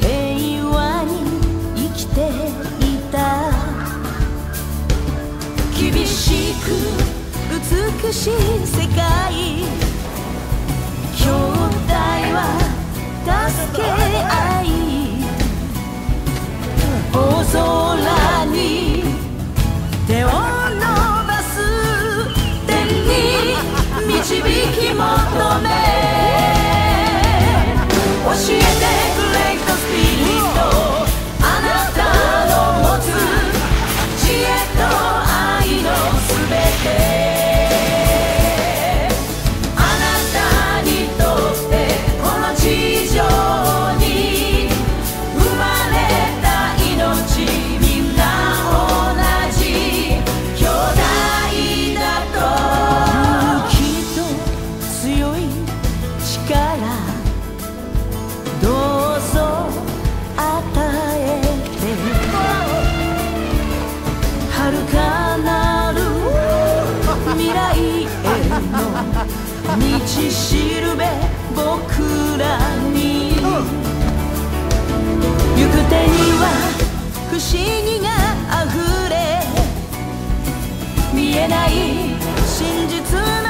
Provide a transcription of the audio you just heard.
平和に生きていた。厳しく美しい世界。兄弟は助け合い。道しるべ僕らに。行く手には不思議があふれ。見えない真実